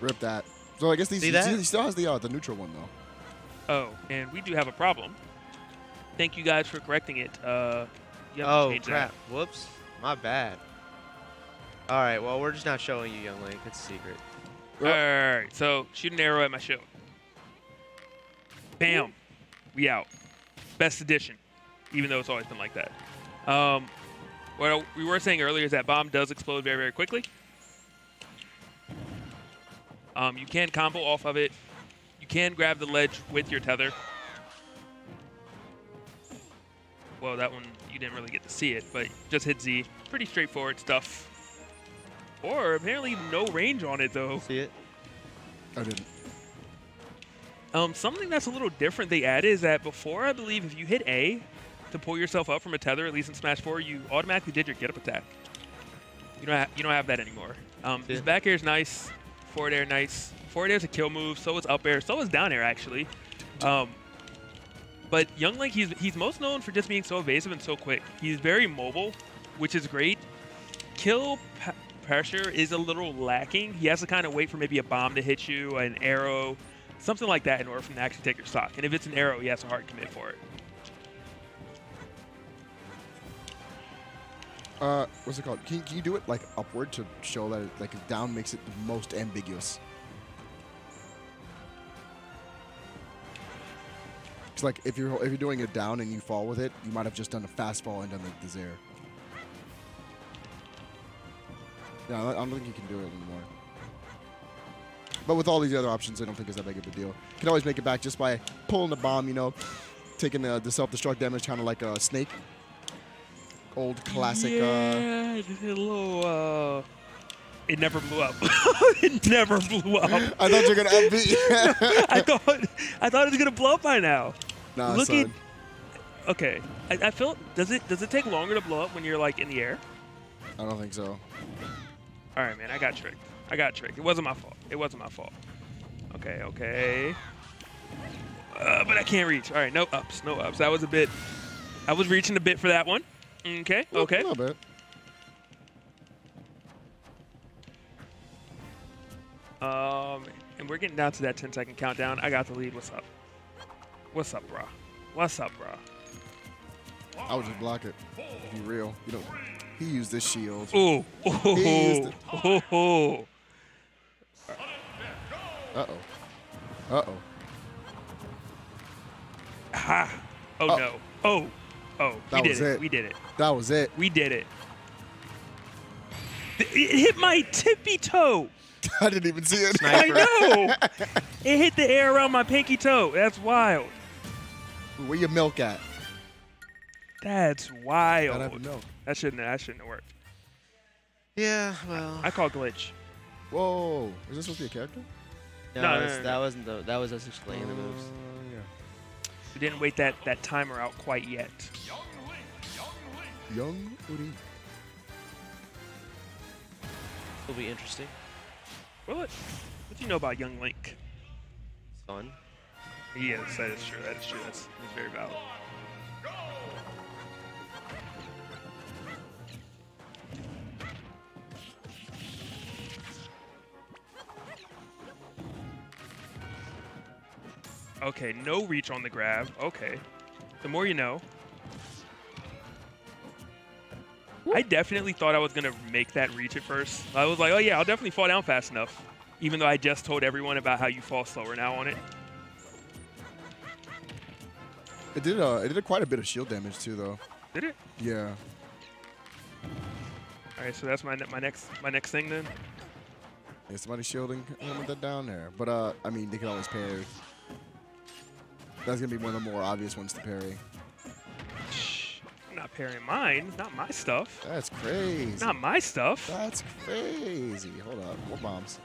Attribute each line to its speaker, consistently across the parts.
Speaker 1: Rip that. So I guess these,
Speaker 2: See
Speaker 1: he,
Speaker 2: that?
Speaker 1: he still has the uh, the neutral one though.
Speaker 3: Oh, and we do have a problem. Thank you guys for correcting it. Uh, you
Speaker 2: Oh,
Speaker 3: change
Speaker 2: crap. Whoops. My bad. All right, well, we're just not showing you, Young Link. It's a secret.
Speaker 3: that. All right, so shoot an arrow at my show. Bam, we out. Best edition, even though it's always been like that. Um, what we were saying earlier is that bomb does explode very, very quickly. Um, you can combo off of it. You can grab the ledge with your tether. Well, that one you didn't really get to see it, but just hit Z. Pretty straightforward stuff. Or apparently no range on it though.
Speaker 2: See it?
Speaker 1: I didn't.
Speaker 3: Um, something that's a little different they added is that before I believe if you hit A to pull yourself up from a tether, at least in Smash 4, you automatically did your get up attack. You don't ha- you don't have that anymore. Um,
Speaker 2: Yeah.
Speaker 3: His back air is nice, forward air nice. Forward is a kill move, so is up air, so is down air actually. Um, but Young Link, he's he's most known for just being so evasive and so quick. He's very mobile, which is great. Kill pressure is a little lacking. He has to kind of wait for maybe a bomb to hit you, an arrow, something like that in order for him to actually take your stock. And if it's an arrow, he has to hard commit for it.
Speaker 1: Uh, what's it called? Can, can you do it like upward to show that it, like down makes it the most ambiguous? It's like if you're if you're doing it down and you fall with it, you might have just done a fastfall and done the, Zair. Yeah, I I don't think you can do it anymore. But with all these other options, I don't think it's that big of a deal. You can always make it back just by pulling the bomb, you know, taking the, the self-destruct damage, kind of like a snake. Old classic. Uh,
Speaker 3: Yeah, a little. Uh, it never blew up. it never blew up.
Speaker 1: I thought you were gonna FB.
Speaker 3: I thought I thought it was gonna blow up by now.
Speaker 1: nah,
Speaker 3: Look
Speaker 1: son.
Speaker 3: at. Okay, I, I feel. Does it does it take longer to blow up when you're like in the air?
Speaker 1: I don't think so.
Speaker 3: All right, man. I got tricked. I got tricked. It wasn't my fault. It wasn't my fault. Okay, okay. Uh, but I can't reach. All right, no ups, no ups. That was a bit. I was reaching a bit for that one. Okay, okay.
Speaker 1: A little bit.
Speaker 3: Um, and we're getting down to that 10 second countdown. I got the lead. What's up? What's up, bro? What's up, bro?
Speaker 1: I would just block it. Be real, you know, he used this shield.
Speaker 3: Ooh,
Speaker 1: He used
Speaker 3: ooh,
Speaker 1: it.
Speaker 3: ooh, ooh.
Speaker 1: Uh oh. Uh oh.
Speaker 3: Ha! Oh,
Speaker 1: Oh.
Speaker 3: no! Oh, oh!
Speaker 1: That
Speaker 3: we
Speaker 1: was
Speaker 3: did it.
Speaker 1: it.
Speaker 3: We did it.
Speaker 1: That was it.
Speaker 3: We did it. It hit my tippy toe.
Speaker 1: I didn't even see it.
Speaker 3: I know. it hit the air around my pinky toe. That's wild.
Speaker 1: Where your milk at?
Speaker 3: That's
Speaker 1: Gotta have
Speaker 3: wild.
Speaker 1: the milk.
Speaker 3: That shouldn't. That shouldn't have worked.
Speaker 2: Yeah, well.
Speaker 3: I call glitch.
Speaker 1: Whoa. Is this supposed to be a character?
Speaker 2: no,
Speaker 3: no, no, no,
Speaker 2: that
Speaker 3: no.
Speaker 2: wasn't the. That was us explaining the moves.
Speaker 3: We didn't wait that that timer out quite yet.
Speaker 1: Young Uri.
Speaker 2: It'll be interesting.
Speaker 3: Well, what? What do you know about Young Link?
Speaker 2: Fun.
Speaker 3: Yes, that is true. That is true. That's, that's very valid. Okay, no reach on the grab. Okay. The more you know. I definitely thought I was going to make that reach at first. I was like, oh yeah, I'll definitely fall down fast enough. Even though I just told everyone about how you fall slower now on it.
Speaker 1: It did. Uh, it did quite a bit of shield damage too, though.
Speaker 3: Did it?
Speaker 1: Yeah.
Speaker 3: All right, so that's my ne- my next my next thing then.
Speaker 1: Yeah, somebody shielding him with that down there. But uh, I mean, they can always parry. That's gonna be one of the more obvious ones to parry.
Speaker 3: I'm not parrying mine. Not my stuff.
Speaker 1: That's crazy.
Speaker 3: Not my stuff.
Speaker 1: That's crazy. Hold up. More bombs.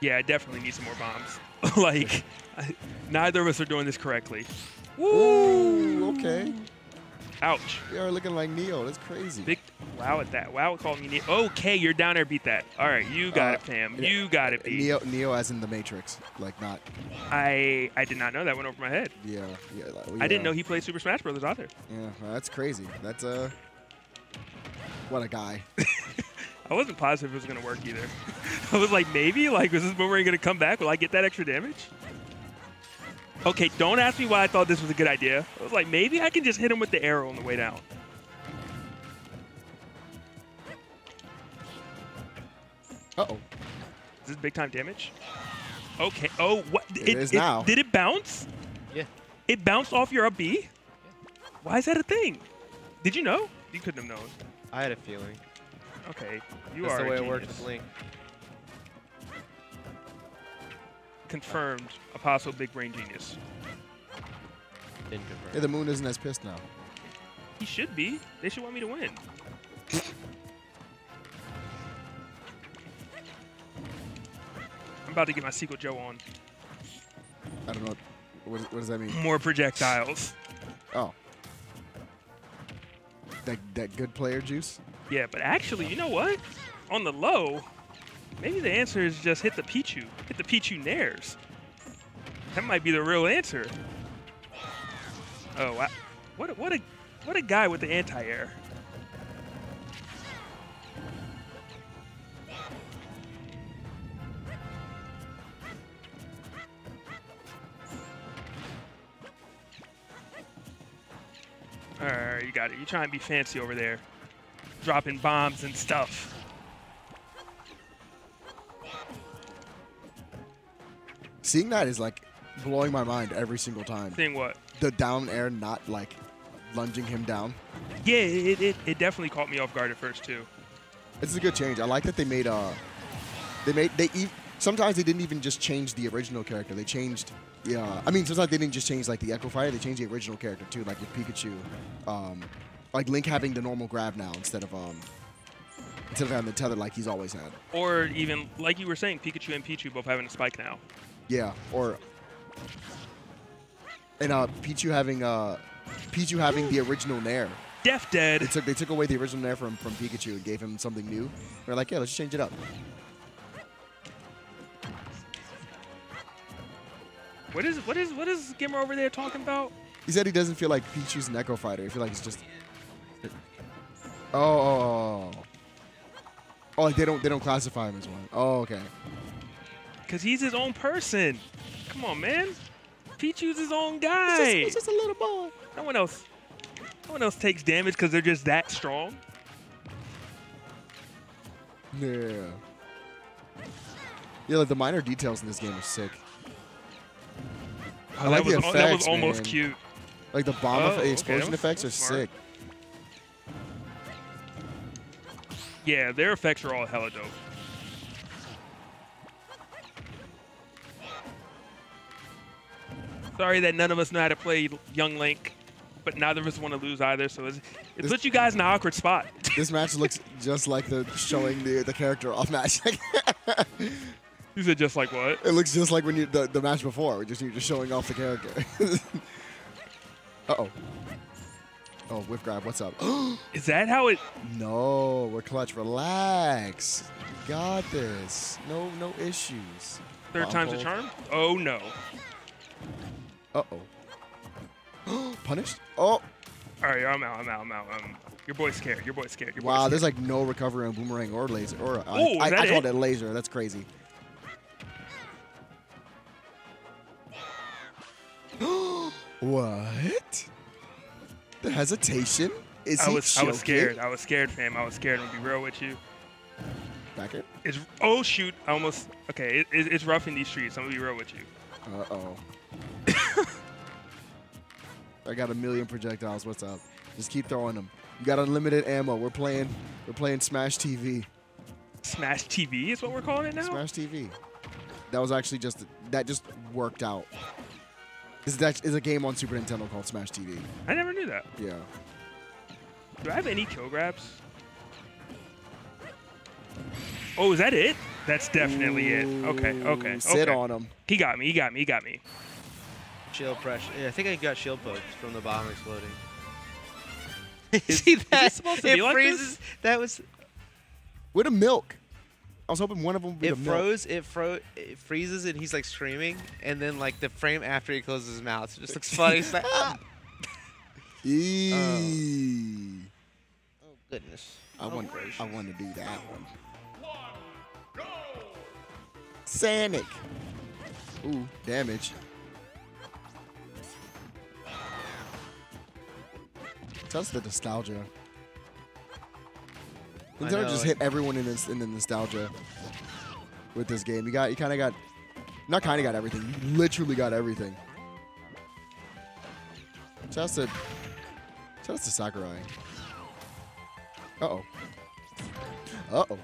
Speaker 3: Yeah, I definitely need some more bombs. like, I, neither of us are doing this correctly.
Speaker 1: Ooh, okay.
Speaker 3: Ouch.
Speaker 1: We are looking like Neo. That's crazy.
Speaker 3: Big wow at that. Wow, called me. Ne- okay, you're down there. Beat that. All right, you got
Speaker 1: Uh,
Speaker 3: it, Pam.
Speaker 1: yeah,
Speaker 3: You got it.
Speaker 1: Neo, Neo as in the Matrix. Like not.
Speaker 3: I I did not know that went over my head.
Speaker 1: Yeah. Yeah.
Speaker 3: I didn't know he played Super Smash Brothers either.
Speaker 1: Yeah. That's crazy. That's uh. What a guy.
Speaker 3: I wasn't positive it was gonna work either. I was like, maybe. Like, is this boomerang gonna come back? Will I get that extra damage? Okay, don't ask me why I thought this was a good idea. I was like, maybe I can just hit him with the arrow on the way down.
Speaker 1: Uh-oh.
Speaker 3: Is this big time damage? Okay. Oh, what?
Speaker 1: It is now.
Speaker 3: Did it bounce?
Speaker 2: Yeah.
Speaker 3: It bounced off your up B? Why is that a thing? Did you know? You couldn't have known.
Speaker 2: I had a feeling.
Speaker 3: Okay, you
Speaker 2: That's
Speaker 3: are
Speaker 2: the way
Speaker 3: a
Speaker 2: it worked
Speaker 3: genius.
Speaker 2: with Link.
Speaker 3: Confirmed. Apostle, big brain genius.
Speaker 2: Didn't confirm.
Speaker 1: Hey, the moon isn't as pissed now.
Speaker 3: He should be. They should want me to win. About to get my Sequel Joe on.
Speaker 1: I don't know. What, what does that mean?
Speaker 3: More projectiles.
Speaker 1: Oh. That, that good player juice?
Speaker 3: Yeah, but actually, you know what? On the low, maybe the answer is just hit the Pichu. Hit the Pichu Nairs. That might be the real answer. Oh, I, what what a what a guy with the anti-air. All right, you got it. You trying to be fancy over there, dropping bombs and stuff.
Speaker 1: Seeing that is like blowing my mind every single time.
Speaker 3: Seeing what?
Speaker 1: The down air not like lunging him down.
Speaker 3: Yeah, it, it, it definitely caught me off guard at first too.
Speaker 1: This is a good change. I like that they made uh they made they ev- sometimes they didn't even just change the original character. They changed yeah. I mean sometimes they didn't just change like the Echo Fighter, they changed the original character too, like with Pikachu. Um like Link having the normal grab now instead of um instead of having the tether like he's always had.
Speaker 3: Or even like you were saying, Pikachu and Pichu both having a spike now.
Speaker 1: Yeah, or and uh Pichu having uh Pichu having the original Nair.
Speaker 3: Deaf dead.
Speaker 1: They took they took away the original Nair from from Pikachu and gave him something new. They're like, yeah, let's change it up.
Speaker 3: What is what is what is Gimmer over there talking about?
Speaker 1: He said he doesn't feel like Pichu's an Echo Fighter. He feel like it's just. Oh, oh, oh, oh. Oh, like they don't they don't classify him as one. Oh, okay.
Speaker 3: Cause he's his own person. Come on, man. Pichu's his own guy.
Speaker 1: just, it's just a little boy.
Speaker 3: No one else. No one else takes damage because they're just that strong.
Speaker 1: Yeah. Yeah, like the minor details in this game are sick. I like
Speaker 3: that was
Speaker 1: the
Speaker 3: al- that was almost
Speaker 1: man.
Speaker 3: cute.
Speaker 1: Like the bomb
Speaker 3: Oh, okay,
Speaker 1: explosion
Speaker 3: was-
Speaker 1: effects are
Speaker 3: smart.
Speaker 1: sick.
Speaker 3: Yeah, their effects are all hella dope. Sorry that none of us know how to play Young Link, but neither of us want to lose either. So it's, it
Speaker 1: This-
Speaker 3: puts you guys in an awkward spot.
Speaker 1: This match looks just like the showing the the character off match.
Speaker 3: You said just like what?
Speaker 1: it looks just like when you the, the match before. We just you're just showing off the character. uh oh. Oh, whip grab. What's up?
Speaker 3: Is that how it?
Speaker 1: No, we're clutch. Relax. You got this. No, no issues.
Speaker 3: Third time's a charm? Oh no.
Speaker 1: Uh oh. Punished? Oh,
Speaker 3: All right, I'm out. I'm out. I'm out. Um, your boy's scared. Your boy's scared. Your boy's
Speaker 1: wow.
Speaker 3: scared.
Speaker 1: There's like no recovery on boomerang or laser. Or uh,
Speaker 3: Oh, is
Speaker 1: I, I called
Speaker 3: it
Speaker 1: laser. That's crazy. What? The hesitation? Is
Speaker 3: I
Speaker 1: he
Speaker 3: was I was scared. I was scared, fam. I was scared. I'm gonna be real with you.
Speaker 1: Back in?
Speaker 3: It's oh shoot. I almost okay. It, it, it's rough in these streets. I'm gonna be real with you.
Speaker 1: Uh oh. I got a million projectiles. What's up? Just keep throwing them. You got unlimited ammo. We're playing. We're playing Smash TV.
Speaker 3: Smash TV is what we're calling it now.
Speaker 1: Smash TV. That was actually just that just worked out. Is that is a game on Super Nintendo called Smash TV?
Speaker 3: I never knew that.
Speaker 1: Yeah.
Speaker 3: Do I have any kill grabs? Oh, is that it? That's definitely it. Okay, okay,
Speaker 1: Sit
Speaker 3: okay.
Speaker 1: on him.
Speaker 3: He got me. He got me. He got me.
Speaker 2: Shield pressure. Yeah, I think I got shield poked from the bomb exploding.
Speaker 3: Is-
Speaker 2: See
Speaker 3: is
Speaker 2: that?
Speaker 3: supposed to
Speaker 2: it
Speaker 3: be like this?
Speaker 2: freezes. That was.
Speaker 1: With a milk. I was hoping one of them would be
Speaker 2: It
Speaker 1: the
Speaker 2: froze. It froze. It freezes, and he's like screaming, and then like the frame after he closes his mouth, it just looks funny. It's like, ah.
Speaker 1: Eee.
Speaker 2: oh goodness.
Speaker 1: I want.
Speaker 3: gracious.
Speaker 1: I want to do that one. Sonic. Ooh, damage. That's the nostalgia. Nintendo just hit everyone in this in the nostalgia with this game. You got you kind of got not kind of got everything. You literally got everything. Shouts to shouts to Sakurai. Uh oh. Uh oh.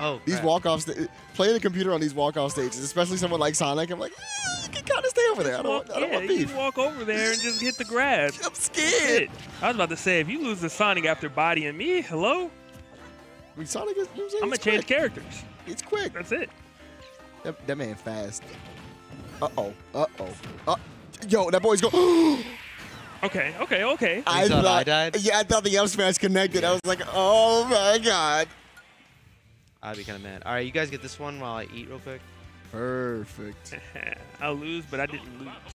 Speaker 2: Oh,
Speaker 1: These
Speaker 2: crap.
Speaker 1: walk offs, playing the computer on these walk off stages, especially someone like Sonic, I'm like, eh, you can kind of stay over there. I don't,
Speaker 3: Walk-
Speaker 1: want, I don't
Speaker 3: yeah,
Speaker 1: want
Speaker 3: you
Speaker 1: beef.
Speaker 3: just walk over there and just hit the grab.
Speaker 1: I'm scared.
Speaker 3: I was about to say, if you lose the Sonic after bodying me, hello,
Speaker 1: I mean, Sonic is, you know I'm.
Speaker 3: I'm gonna change characters.
Speaker 1: It's quick.
Speaker 3: That's it.
Speaker 1: That, that man fast. Uh oh. Uh oh. Uh, yo, that boy's going.
Speaker 3: Okay, okay, okay.
Speaker 1: I
Speaker 2: thought
Speaker 1: thought
Speaker 2: I died?
Speaker 1: Yeah, I thought the Up smash connected. I was like, oh my god.
Speaker 2: I'd be kind of mad. All right, you guys get this one while I eat real quick.
Speaker 1: Perfect.
Speaker 3: I'll lose, but I didn't lose.